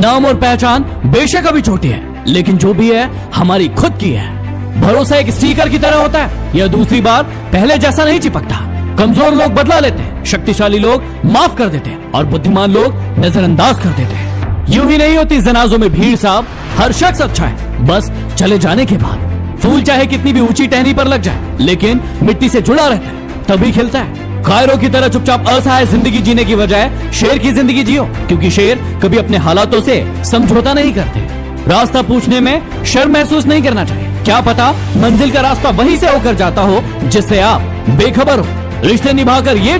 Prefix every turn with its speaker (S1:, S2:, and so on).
S1: नाम और पहचान बेशक अभी छोटी है, लेकिन जो भी है, हमारी खुद की है। भरोसा एक स्टीकर की तरह होता है, यह दूसरी बार पहले जैसा नहीं चिपकता। कमज़ोर लोग बदला लेते हैं, शक्तिशाली लोग माफ़ कर देते हैं, और बुद्धिमान लोग नजरअंदाज कर देते हैं। यूँ ही नहीं होती जनाजों में भीड़ साहब, हर शख्स अच्छा है, बस चले जाने के बाद। फूल चाहे कितनी भी ऊँची टहनी पर लग जाए, लेकिन मिट्टी से जुड़ा रहता है, तभी खिलता है। कायरों की तरह चुपचाप असहाय ज़िंदगी जीने की बजाय शेर की ज़िंदगी जियो, क्योंकि शेर कभी अपने हालातों से समझौता नहीं करते। रास्ता पूछने में शर्म महसूस नहीं करना चाहिए। क्या पता मंजिल का रास्ता वहीं से होकर जाता हो, जिससे आप बेखबर हो। रिश्ते निभाकर ये